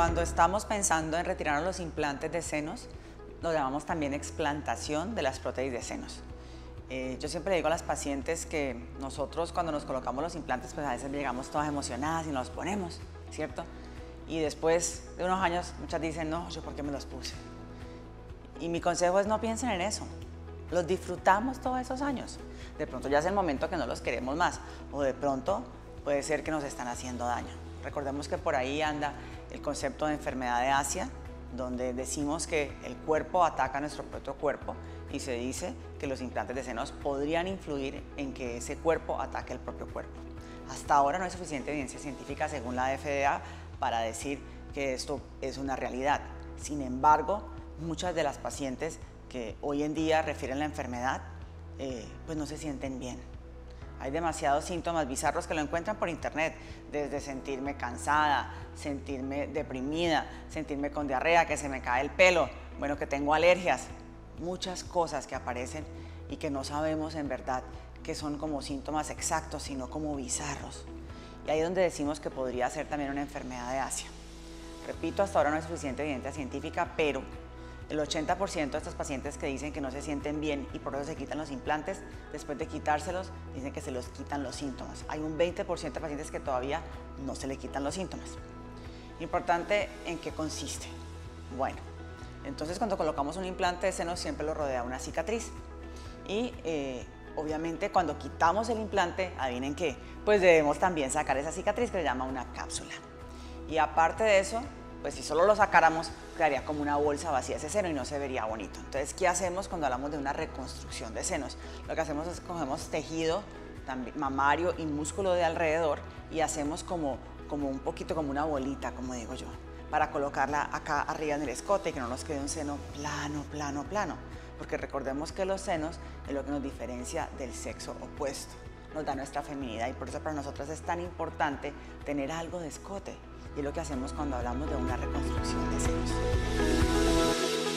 Cuando estamos pensando en retirarnos los implantes de senos, lo llamamos también explantación de las prótesis de senos. Eh, yo siempre digo a las pacientes que nosotros cuando nos colocamos los implantes, pues a veces llegamos todas emocionadas y nos los ponemos, ¿cierto? Y después de unos años, muchas dicen, no, yo por qué me los puse. Y mi consejo es no piensen en eso. Los disfrutamos todos esos años. De pronto ya es el momento que no los queremos más. O de pronto puede ser que nos están haciendo daño. Recordemos que por ahí anda el concepto de enfermedad de Asia, donde decimos que el cuerpo ataca a nuestro propio cuerpo y se dice que los implantes de senos podrían influir en que ese cuerpo ataque el propio cuerpo. Hasta ahora no hay suficiente evidencia científica según la FDA para decir que esto es una realidad. Sin embargo, muchas de las pacientes que hoy en día refieren la enfermedad, eh, pues no se sienten bien. Hay demasiados síntomas bizarros que lo encuentran por internet, desde sentirme cansada, sentirme deprimida, sentirme con diarrea, que se me cae el pelo, bueno, que tengo alergias, muchas cosas que aparecen y que no sabemos en verdad que son como síntomas exactos, sino como bizarros. Y ahí es donde decimos que podría ser también una enfermedad de Asia. Repito, hasta ahora no hay suficiente evidencia científica, pero el 80% de estos pacientes que dicen que no se sienten bien y por eso se quitan los implantes, después de quitárselos, dicen que se los quitan los síntomas. Hay un 20% de pacientes que todavía no se le quitan los síntomas. Importante en qué consiste. Bueno, entonces cuando colocamos un implante de seno siempre lo rodea una cicatriz. Y eh, obviamente cuando quitamos el implante, adivinen qué, pues debemos también sacar esa cicatriz que se llama una cápsula. Y aparte de eso, pues si solo lo sacáramos, quedaría como una bolsa vacía ese seno y no se vería bonito. Entonces, ¿qué hacemos cuando hablamos de una reconstrucción de senos? Lo que hacemos es cogemos tejido mamario y músculo de alrededor y hacemos como, como un poquito como una bolita, como digo yo para colocarla acá arriba en el escote y que no nos quede un seno plano, plano, plano. Porque recordemos que los senos es lo que nos diferencia del sexo opuesto, nos da nuestra feminidad y por eso para nosotras es tan importante tener algo de escote y lo que hacemos cuando hablamos de una reconstrucción de senos.